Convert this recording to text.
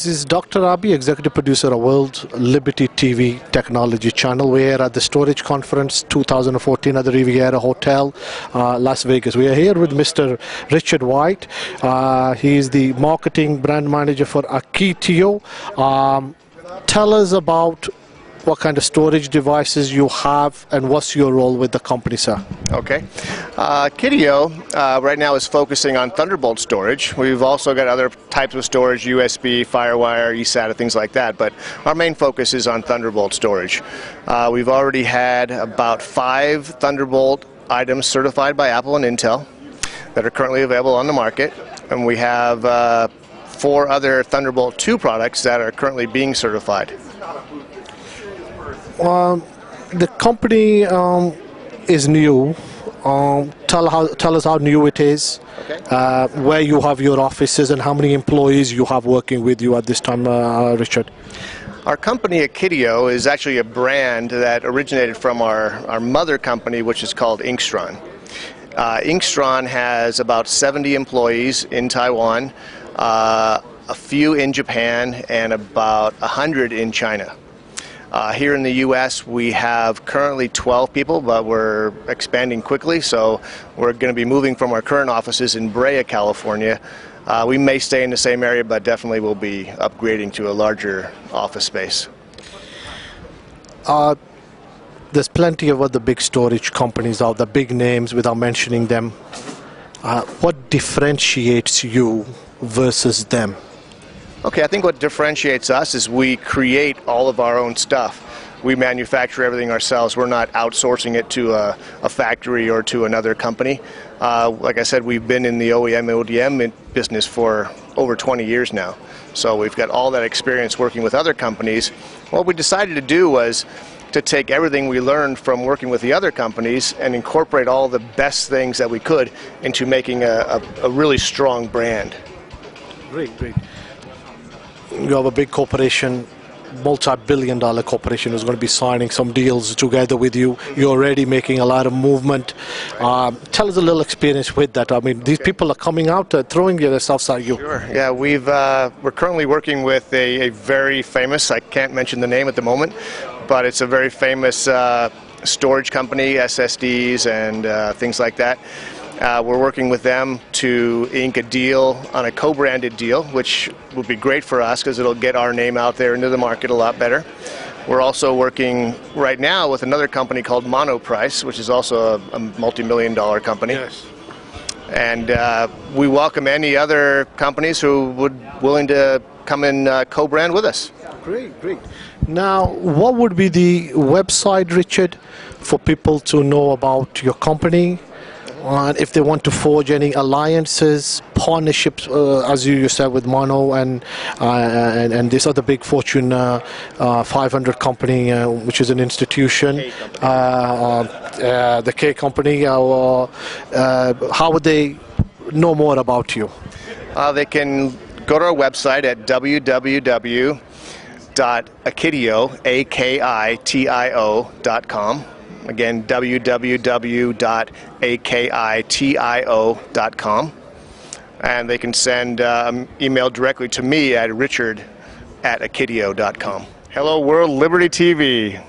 This is Dr. Abi, executive producer of World Liberty TV Technology Channel. We're at the Storage Conference 2014 at the Riviera Hotel, uh, Las Vegas. We are here with Mr. Richard Wright. Uh, he is the marketing brand manager for Akitio. Um, tell us about what kind of storage devices you have and what's your role with the company, sir? Okay. Uh, uh, right now is focusing on Thunderbolt storage. We've also got other types of storage, USB, Firewire, eSATA, things like that, but our main focus is on Thunderbolt storage. Uh, we've already had about five Thunderbolt items certified by Apple and Intel that are currently available on the market, and we have uh, four other Thunderbolt 2 products that are currently being certified. Um, the company um, is new. Um, tell how tell us how new it is, Okay. uh, where you have your offices, and how many employees you have working with you at this time, uh, Richard. Our company Akitio is actually a brand that originated from our, our mother company, which is called Inxtron. Uh, Inxtron has about 70 employees in Taiwan, uh, a few in Japan, and about 100 in China. Uh, here in the U.S., we have currently 12 people, but we're expanding quickly, so we're going to be moving from our current offices in Brea, California. Uh, we may stay in the same area, but definitely we'll be upgrading to a larger office space. There's plenty of other big storage companies out there, big names, without mentioning them. Uh, what differentiates you versus them? Okay, I think what differentiates us is we create all of our own stuff. We manufacture everything ourselves. We're not outsourcing it to a, a factory or to another company. Uh, like I said, we've been in the OEM ODM business for over 20 years now. So we've got all that experience working with other companies. What we decided to do was to take everything we learned from working with the other companies and incorporate all the best things that we could into making a, a, a really strong brand. Great, great. You have a big corporation, multi-billion dollar corporation who's going to be signing some deals together with you. You're already making a lot of movement. Um, tell us a little experience with that. I mean, these people are coming out, uh, throwing themselves at you. Sure. Yeah, we've uh, we're currently working with a, a very famous. I can't mention the name at the moment, but it's a very famous uh, storage company, SSDs and uh, things like that. Uh, we're working with them to ink a deal on a co-branded deal, which would be great for us because it'll get our name out there into the market a lot better. We're also working right now with another company called Monoprice, which is also a, a multi-million dollar company. Yes. And uh, we welcome any other companies who would willing to come and uh, co-brand with us. Great, great. Now, what would be the website, Richard, for people to know about your company? Uh, if they want to forge any alliances, partnerships, uh, as you said with Mono and uh, and, and this other big Fortune uh, uh, 500 company, uh, which is an institution, K company. uh, uh, the K company, uh, uh, how would they know more about you? Uh, they can go to our website at www.akitio, A-K-I-T-I-O dot com. Again, www.akitio.com. And they can send um, email directly to me at richard at akitio.com. Hello, World Liberty TV.